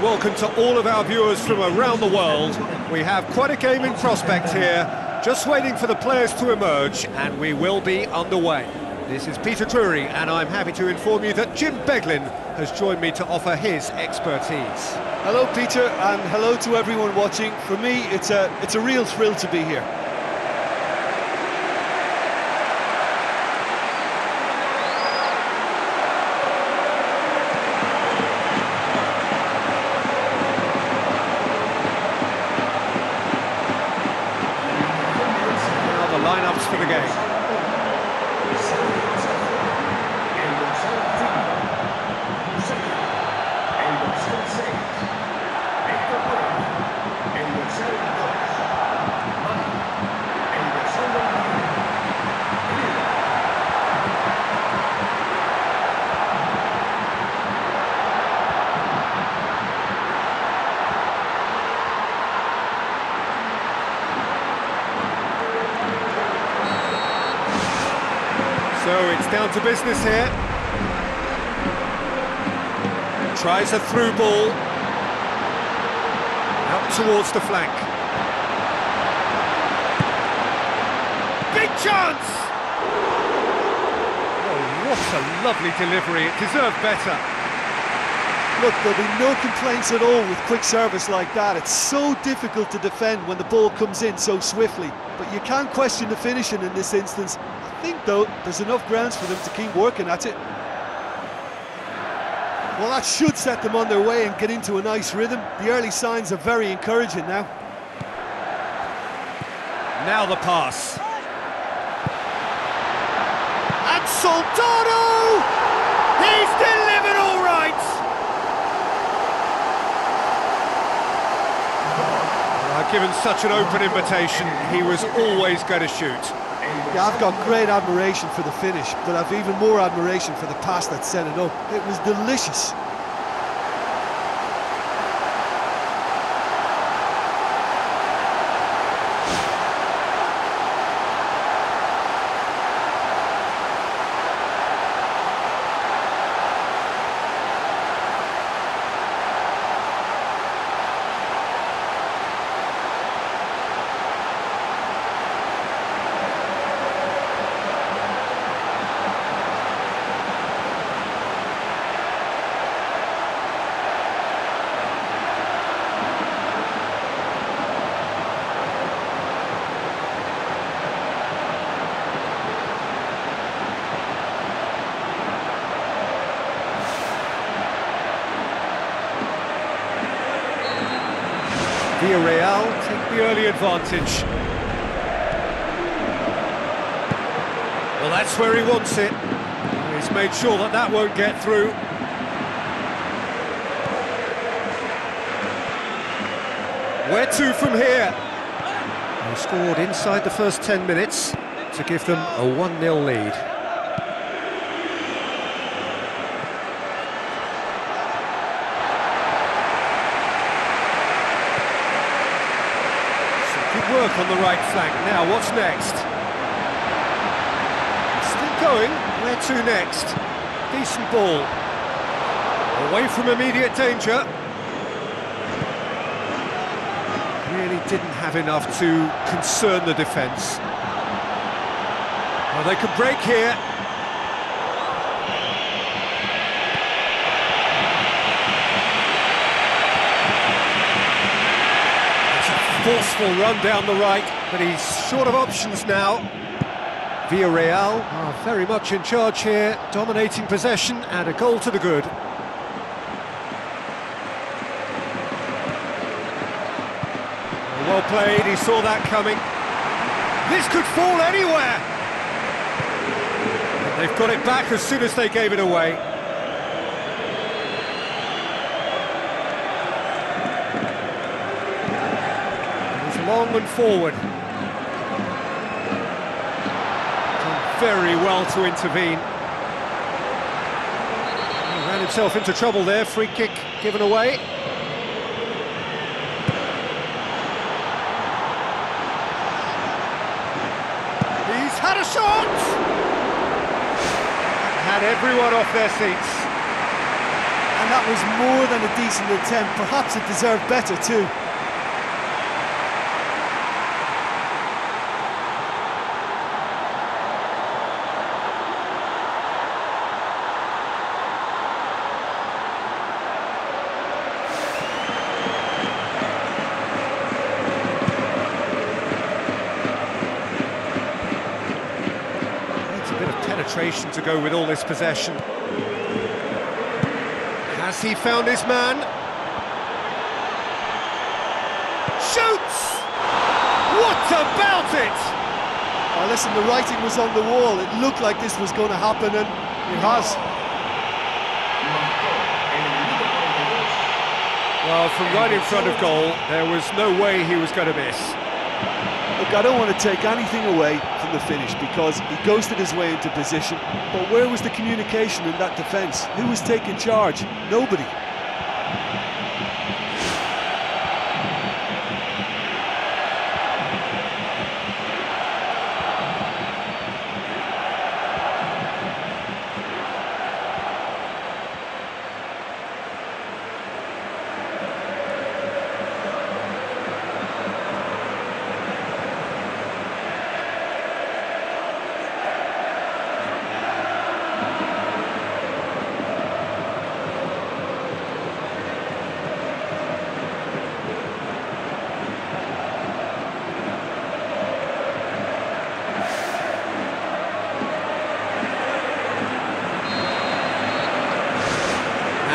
and welcome to all of our viewers from around the world. We have quite a game in prospect here, just waiting for the players to emerge, and we will be underway. This is Peter Drury, and I'm happy to inform you that Jim Beglin has joined me to offer his expertise. Hello, Peter, and hello to everyone watching. For me, it's a, it's a real thrill to be here. Now the lineups for the game. So it's down to business here. Tries a through ball. Out towards the flank. Big chance! Oh, what a lovely delivery. It deserved better. Look, there'll be no complaints at all with quick service like that. It's so difficult to defend when the ball comes in so swiftly. But you can't question the finishing in this instance. I think, though, there's enough grounds for them to keep working at it. Well, that should set them on their way and get into a nice rhythm. The early signs are very encouraging now. Now the pass. And Soldado! He's delivered all right! Well, given such an open invitation, he was always going to shoot. Yeah, I've got great admiration for the finish, but I've even more admiration for the pass that set it up. It was delicious. Villarreal take the early advantage. Well, that's where he wants it. He's made sure that that won't get through. Where to from here? They scored inside the first 10 minutes to give them a 1-0 lead. Good work on the right flank. Now, what's next? Still going. Where to next? Decent ball. Away from immediate danger. Really didn't have enough to concern the defence. Well, they could break here. Forceful run down the right, but he's short of options now. Villarreal are very much in charge here, dominating possession and a goal to the good. Well played, he saw that coming. This could fall anywhere! They've got it back as soon as they gave it away. Long and forward. Done very well to intervene. He ran himself into trouble there, free kick given away. He's had a shot! Had everyone off their seats. And that was more than a decent attempt. Perhaps it deserved better too. Needs a bit of penetration to go with all this possession. Has he found his man? Shoots! What about it? Oh, listen, the writing was on the wall. It looked like this was going to happen, and it has. Well, from right in front of goal, there was no way he was going to miss. Look, I don't want to take anything away from the finish because he ghosted his way into position. But where was the communication in that defence? Who was taking charge? Nobody.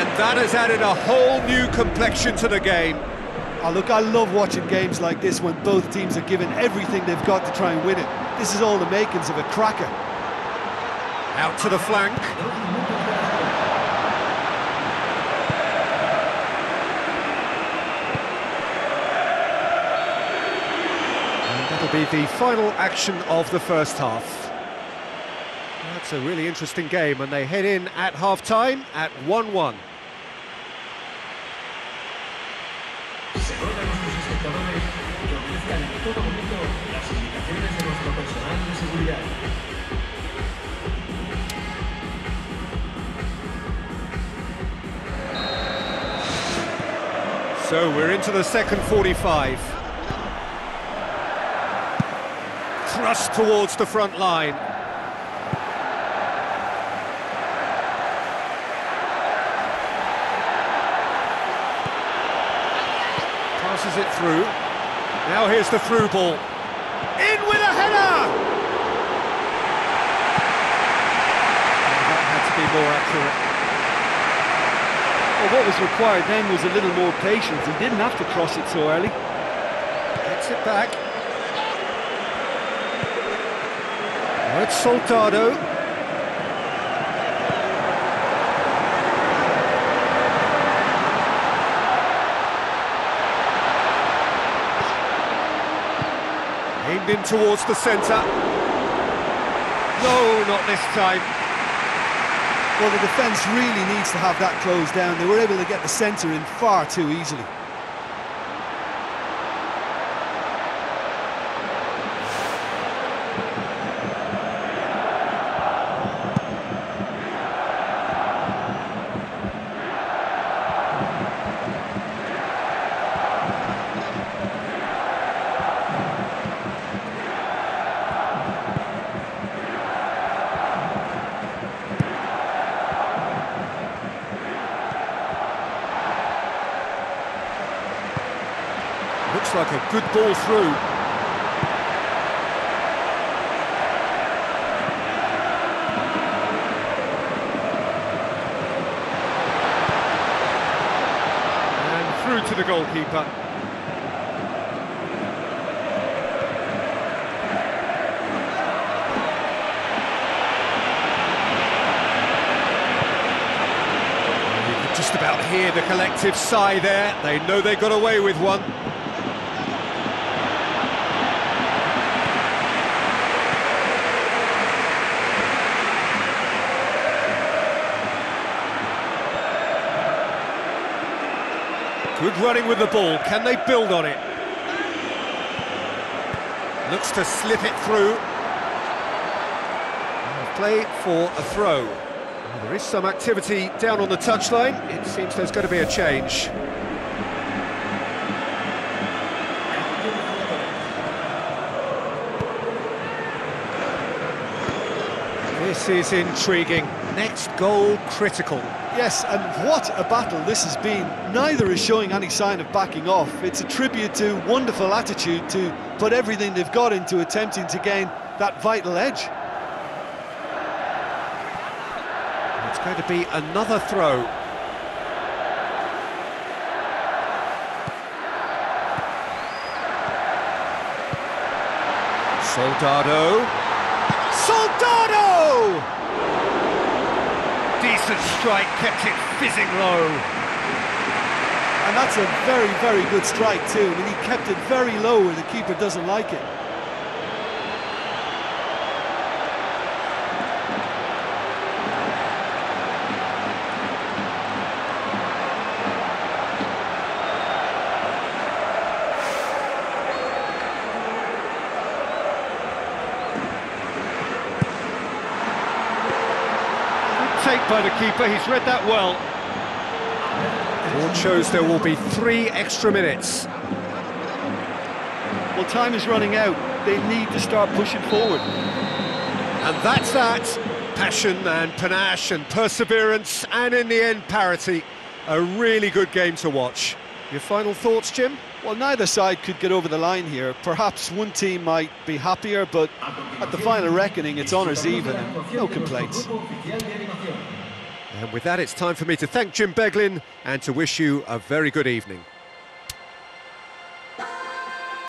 And that has added a whole new complexion to the game. Oh, look, I love watching games like this when both teams are given everything they've got to try and win it. This is all the makings of a cracker. Out to the flank. And that'll be the final action of the first half. That's a really interesting game, and they head in at half-time at 1-1. Obedezcan en todo momento las indicaciones de nuestro personal de seguridad. So we're into the second 45. Thrust towards the front line. Passes it through. Now here's the through ball. In with a header! That had to be more accurate. Well, what was required then was a little more patience. He didn't have to cross it so early. Gets it back. Now it's Soldado. In towards the centre. No, not this time. Well, the defence really needs to have that closed down. They were able to get the centre in far too easily. Like a good ball through. And through to the goalkeeper. Just about hear the collective sigh there. They know they got away with one. Good running with the ball. Can they build on it? Looks to slip it through. Play for a throw. There is some activity down on the touchline. It seems there's going to be a change. This is intriguing. Next goal critical. Yes, and what a battle this has been. Neither is showing any sign of backing off. It's a tribute to wonderful attitude to put everything they've got into attempting to gain that vital edge. It's going to be another throw. Soldado. Soldado! Decent strike, kept it fizzing low. And that's a very, very good strike too. I mean, he kept it very low where the keeper doesn't like it. Take by the keeper, he's read that well. Board shows there will be three extra minutes. Well, time is running out. They need to start pushing forward. And that's that. Passion and panache and perseverance, and in the end, parity. A really good game to watch. Your final thoughts, Jim? Well, neither side could get over the line here. Perhaps one team might be happier, but at the final reckoning, it's honours even no complaints. And with that, it's time for me to thank Jim Beglin and to wish you a very good evening.